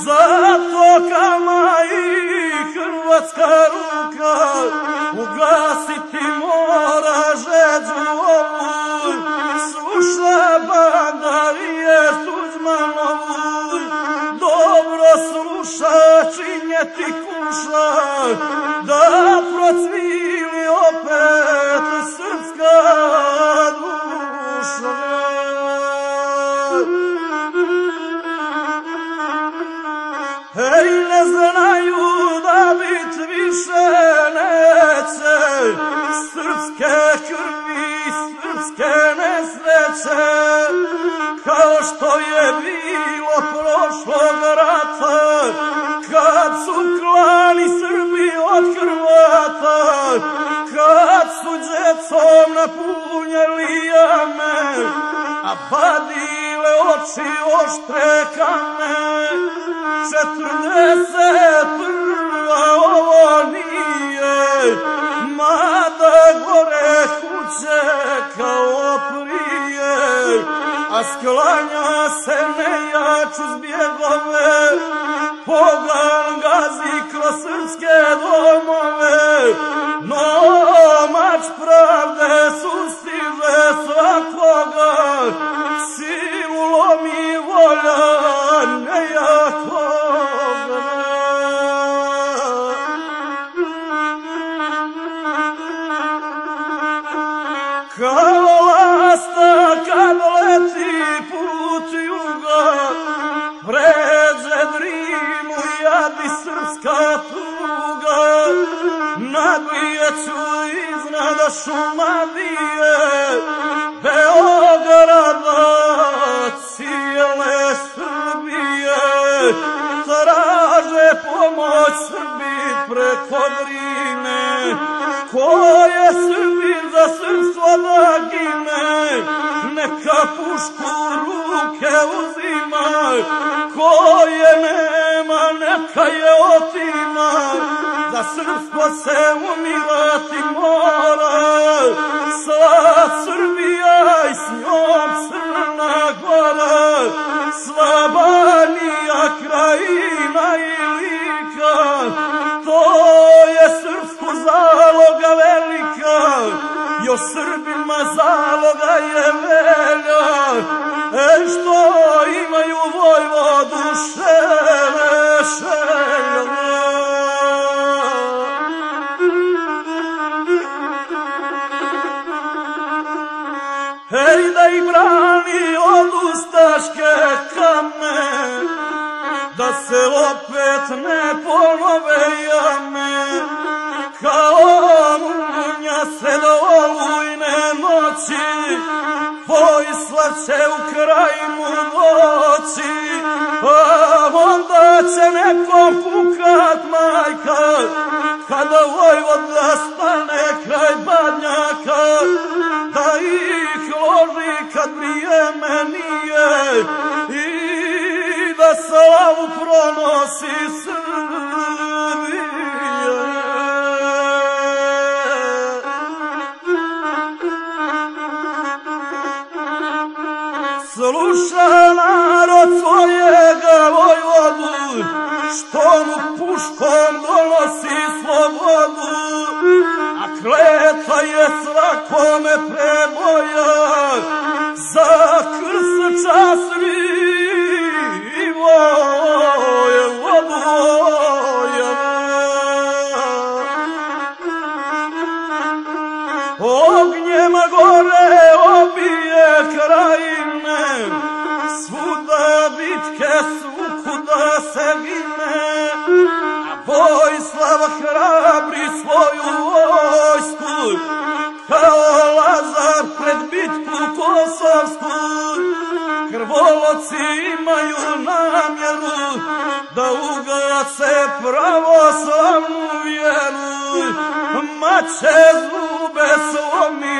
zato kama i Hrvatska ruka, ugasiti mora žeđu ovu, sluša bandarije Tuđmanovu, dobro sluša činjeti kuša, da procvili djecom napunjali jame A padile oči oštre kame Četrdeset prva ovo nije, mada gore kuće kao prije, a sklanja se nejaču zbjegove, pogan gazi kroz srpske domove, Kao lasta kad leti put juga, pređe drimu jadi srpska tuga, nabijeću iznad šumadije, Beograda, cijele Srbije, traže pomoć Srbi preko Drine, pušku ruke uzima, ko je nema, neka je otima, za srpstvo se umirati mora, sva Srbija i s njom Crna Gora, sva Banija, Krajina i Lika, to je srpsku zaloga velika, još Srbima zaloga je velja, e što imaju vojvodu šele, šele. Ej, da ih brani od ustaške kame, da se opet ne ponove jame, će nekom pukat majka, kada Vojvoda stane kraj badnjaka, da ih loži kad vrijeme nije i da slavu pronosi Srbije. Sluša narod svojega vojvodu, što mu puškom donosi slobodu, a kleta je svakome preboja, kosovsku, krvoloci imaju namjeru da ugase pravoslavnu vjeru, ma će zube slomiti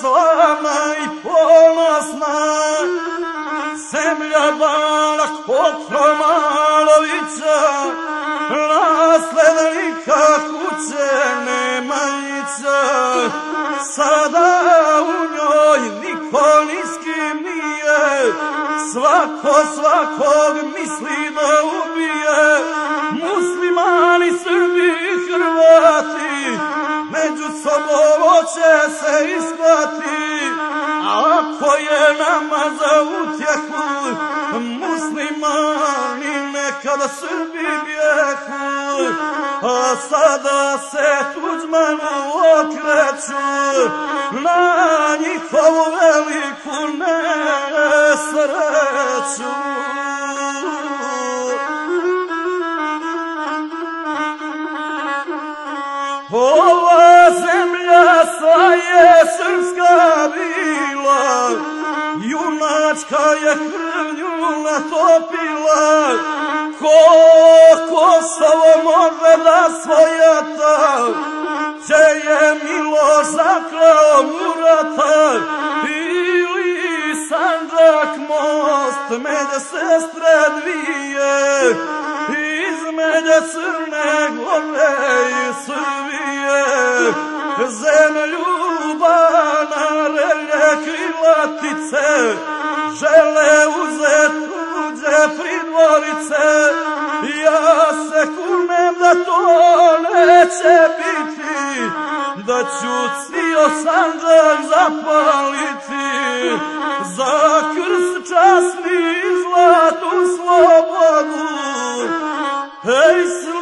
slavna i ponosna, zemlja Balak Potromalovića, naslednika kuće Nemajića, sada u njoj niko niskim nije, svako svakog misli da ubije, muslimani, Srbi i Hrvati, među sobom će se isplati, a ako je nama za utjehu, muslimani nekada Srbi bjehu, a sada se tuđmanu okreću na njihovu veliku nesreću. Srpska bila, junačka je krvnju natopila, ko krilatice, žele uzet tuđe pridvorice, ja se kunem da to neće biti, da ću cijel sanđak zapaliti, za krst časni i zlatu slobodu, hej sve!